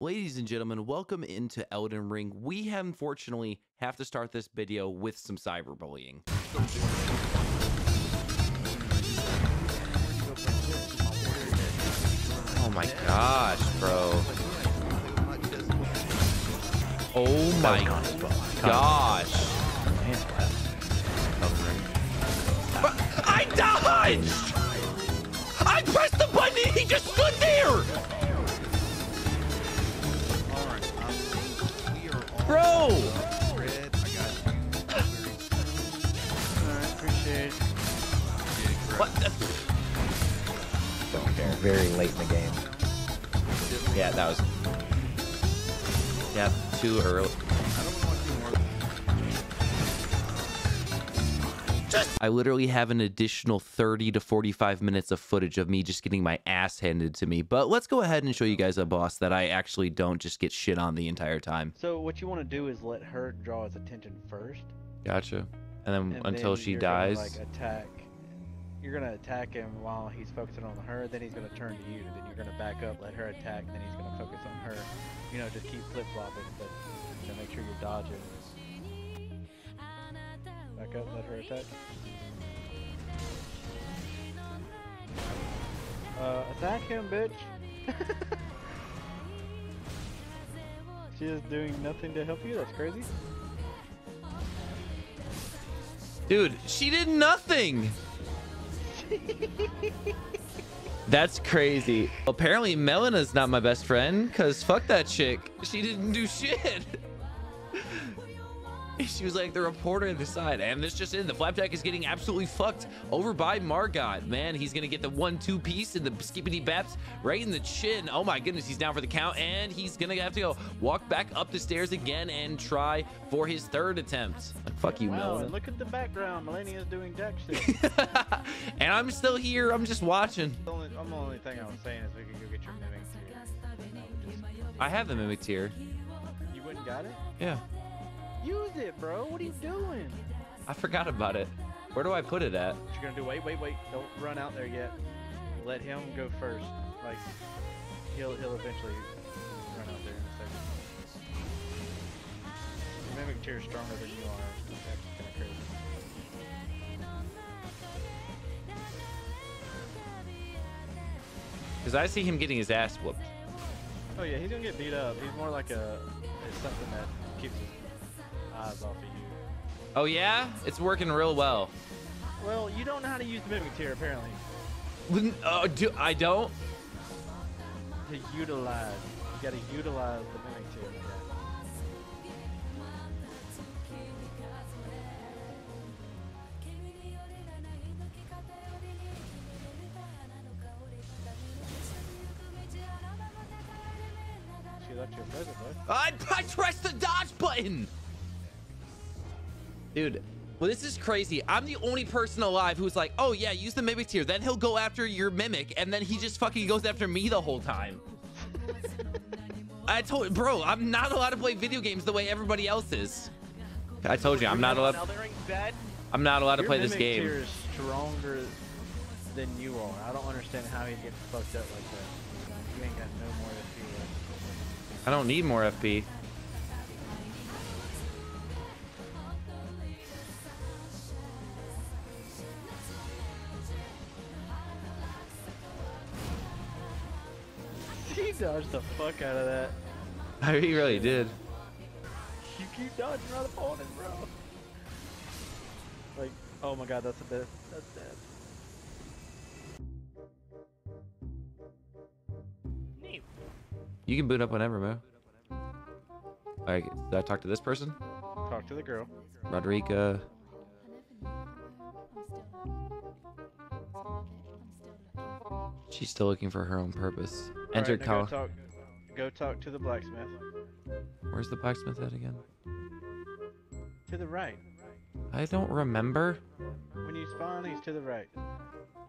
Ladies and gentlemen, welcome into Elden Ring. We unfortunately have to start this video with some cyberbullying. Oh my gosh, bro. Oh my gosh. I dodged! I pressed the button and he just stood there! Bro! What the? Don't care. Very late in the game. Yeah, that was. Yeah, too early. I literally have an additional 30 to 45 minutes of footage of me just getting my ass handed to me. But let's go ahead and show you guys a boss that I actually don't just get shit on the entire time. So what you want to do is let her draw his attention first, Gotcha. And then and until then she you're gonna, dies. like attack. You're gonna attack him while he's focusing on her. Then he's gonna turn to you. Then you're gonna back up, let her attack. Then he's gonna focus on her. You know, just keep flip flopping, but you know, make sure you're dodging. Back up, let her attack. Uh, attack him, bitch. she is doing nothing to help you. That's crazy. Dude, she did nothing. That's crazy. Apparently, Melina's not my best friend, because fuck that chick. She didn't do shit. She was like the reporter on the side, and this just in. The flapjack is getting absolutely fucked over by Margit. Man, he's gonna get the one-two piece and the skippity baps right in the chin. Oh my goodness, he's down for the count, and he's gonna have to go walk back up the stairs again and try for his third attempt. Like, fuck you, Wow, and look at the background. Melina's doing jack shit. and I'm still here. I'm just watching. the only, I'm the only thing I was saying is we could go get your mimic here. I have the mimic tear. You wouldn't got it? Yeah, Use it, bro. What are you doing? I forgot about it. Where do I put it at? What you're gonna do? Wait, wait, wait. Don't run out there yet. Let him go first. Like he'll he'll eventually run out there in a second. Your mimic is stronger than you are. That's kind of crazy. Because I see him getting his ass whooped. Oh yeah, he's gonna get beat up. He's more like a it's something that keeps his eyes off of you. Oh yeah, it's working real well. Well, you don't know how to use the mimic tear apparently. Oh, do I don't? To utilize, you gotta utilize the mimic tear. She left you a present, bud. I, I pressed the dodge button. Dude, well, this is crazy. I'm the only person alive who's like, oh yeah, use the mimic tear. Then he'll go after your mimic, and then he just fucking goes after me the whole time. I told, bro, I'm not allowed to play video games the way everybody else is. I told you, I'm not allowed. Elden Ring's bad. I'm not allowed to play this mimic game. tier is stronger than you are. I don't understand how he's getting fucked up like that. You ain't got no more FP. I don't need more FP. Dodged the fuck out of that. I really did. You keep dodging around opponents, bro. Like, oh my god, that's a bit. That's death. You can boot up whenever, Mo. Like, did I talk to this person? Talk to the girl. Roderika. She's still looking for her own purpose. Enter Alright, now go talk, go talk to the blacksmith. Where's the blacksmith at again? To the right. I don't remember. When you spawn, he's to the right.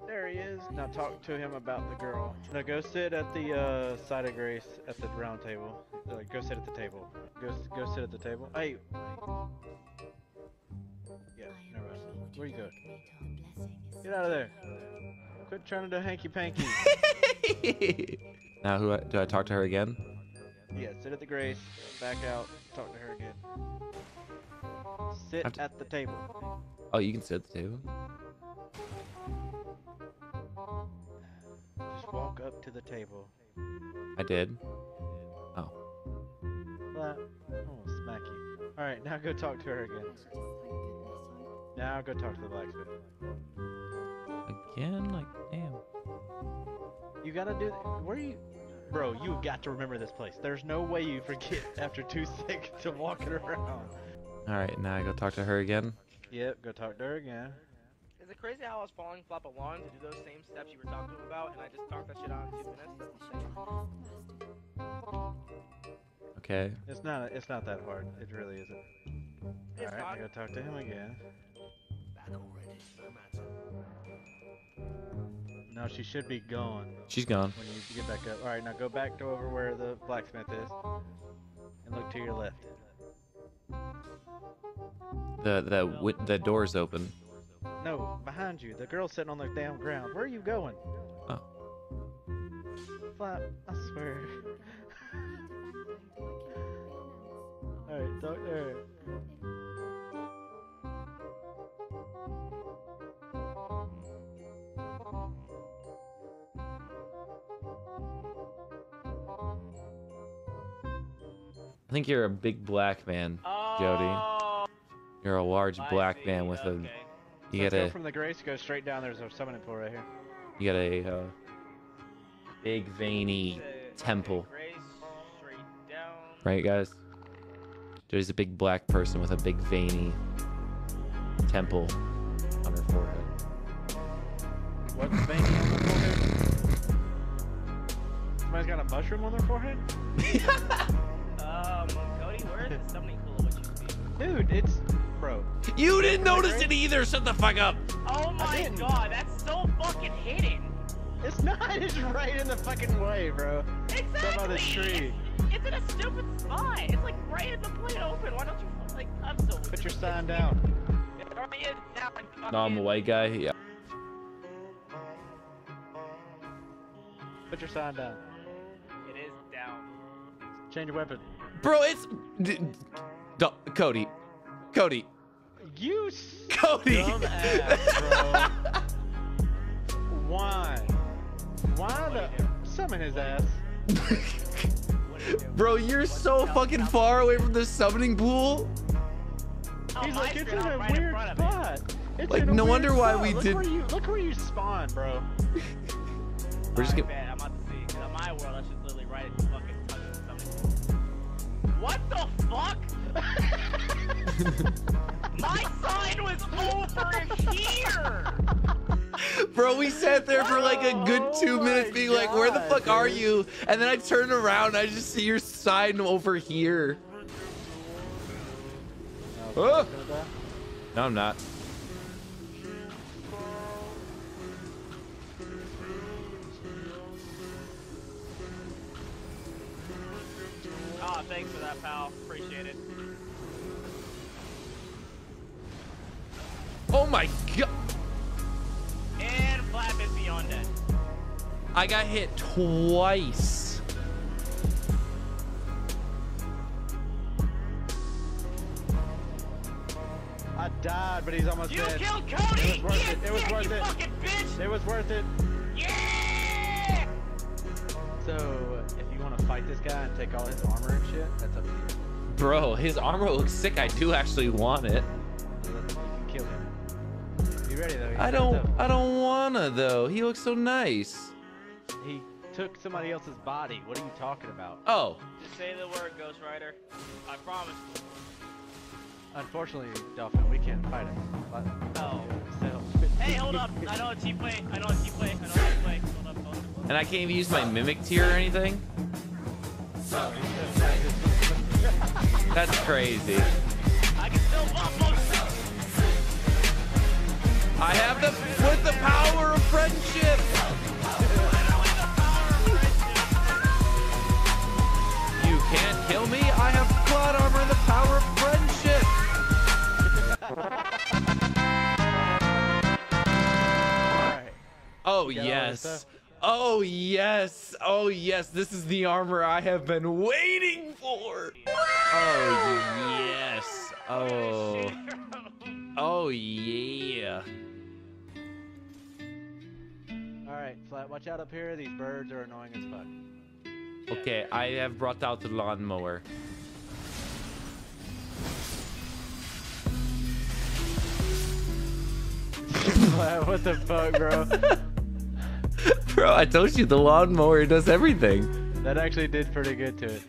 There he is. Now talk to him about the girl. Now go sit at the uh, site of Grace at the round table. Uh, go sit at the table. Go go sit at the table. Hey. Yeah. Never mind. Where you go? Get out of there. Quit trying to do hanky panky. now, who I, do I talk to her again? Yeah, sit at the grace, back out, talk to her again. Sit to- at the table. Oh, you can sit at the table. Just walk up to the table. I did. Oh. Flat. Oh, smack you. Alright, now go talk to her again. Now go talk to the blacksmith. Again, like damn. You gotta do. Where are you, bro? you've got to remember this place. There's no way you forget after two seconds of walking around. All right, now I go talk to her again. Yep, go talk to her again. Is it crazy how I was following Flop along to do those same steps you were talking about, and I just talked that shit out in two minutes? Okay. It's not. It's not that hard. It really isn't. It's All right, not. I gotta talk to him again. No, she should be gone She's gone. when you get back up. All right, now go back to over where the blacksmith is, and look to your left. The the the door's open. No, behind you. The girl's sitting on the damn ground. Where are you going? Oh. Flap, I swear. Alright, talk I think you're a big black man, Jody. Oh, You're a large I black see, man with a. okay. You Let's got go a from the grace, go straight down. There's a summoning pool right here. you got a uh, big veiny temple, Grace, right, guys? Jody's a big black person with a big veiny temple on her forehead. What's veiny on forehead? Somebody's got a mushroom on their forehead? Dude, it's. Bro. You didn't notice it either. Shut the fuck up. Oh my god, that's so fucking hidden. It's not. It's right in the fucking way, bro. Exactly. It's up on the tree. It's, it's in a stupid spot. It's like right in the plate open. Why don't you like? I'm so. Put your sign down. It already is down. No, I'm a white guy. Yeah. Put your sign down. It is down. Change your weapon. Bro, it's d- d- Cody. Cody. You s- Cody. dumb ass, bro. Why? Why the summon his ass? What are you doing? Bro, you're so fucking far away from the summoning pool. He's like, it's screen, in a right weird front of spot. It's Like, no wonder why spot. we look did- Where you, look where you spawn, bro. We're just Alright, gonna. bet, I'm about to see. 'cause in my world, that's just What the fuck? my sign was over here. Bro, we sat there for like a good oh two Oh minutes my being like, where the God, fuck are you? And then I turn around and I just see your sign over here. Oh. No, I'm not. Thanks for that, pal. Appreciate it. Oh my god. And Flap is beyond dead. I got hit twice. I died, but he's almost You dead. killed Cody! It was worth yes, it. It was worth it. fucking bitch! It was worth it. Fight this guy and take all his armor and shit, that's up to you. Bro, his armor looks sick. I do actually want it. You kill him. You ready though? He's I don't up. I don't wanna though. He looks so nice. He took somebody else's body. What are you talking about? Oh. Just say the word, Ghost Rider. I promise. Unfortunately, Dolphin, we can't fight him. But, Oh. so- Hey, hold up. I know a cheap way. I know a cheap way. I know a cheap way. Hold up, hold up. And I can't even use my mimic tear or anything? That's crazy. I can still bump most I have the with the power of friendship. You can't kill me. I have plot armor and the power of friendship. Oh yes. Oh yes. Oh yes. This is the armor I have been waiting for. Oh yes. Oh. Oh yeah. Alright, Flat, watch out up here. These birds are annoying as fuck. Okay, I have brought out the lawnmower. Flat, what the fuck, bro? Bro, I told you the lawnmower does everything. that actually did pretty good to it.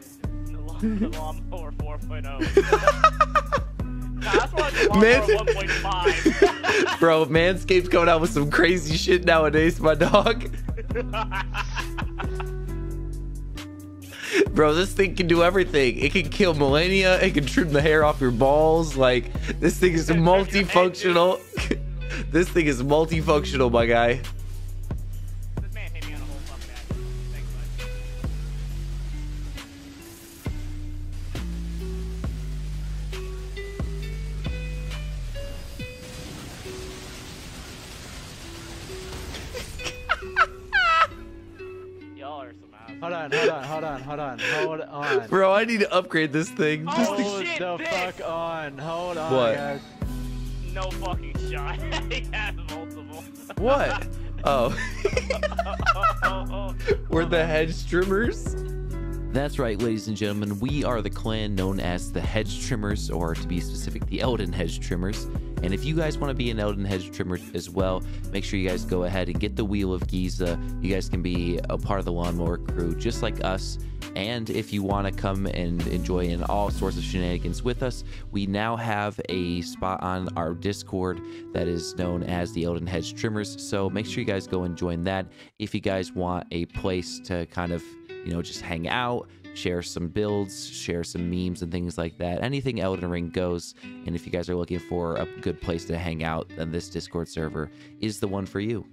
The, lawn, the lawnmower 4.0. nah, that's why the Man- lawnmower 1.5. Bro, Manscaped's coming out with some crazy shit nowadays, my dog. Bro, this thing can do everything. It can kill Malenia. It can trim the hair off your balls. Like, this thing is multifunctional. this thing is multifunctional, my guy. Hold on, hold on, hold on, hold on, hold on. Bro, I need to upgrade this thing. Oh, to- Hold shit, the this. fuck on. Hold on, What? guys. No fucking shot. he has multiple. what? Oh. oh, We're the hedge trimmers. That's right, ladies and gentlemen. We are the clan known as the Hedge Trimmers, or to be specific, the Elden Hedge Trimmers. And if you guys want to be an Elden Hedge Trimmer as well, make sure you guys go ahead and get the Wheel of Giza. You guys can be a part of the Lawnmower crew just like us. And if you want to come and enjoy in all sorts of shenanigans with us, we now have a spot on our Discord that is known as the Elden Hedge Trimmers. So make sure you guys go and join that if you guys want a place to kind of, you know, just hang out, share some builds, share some memes and things like that. Anything Elden Ring goes. And if you guys are looking for a good place to hang out, then this Discord server is the one for you.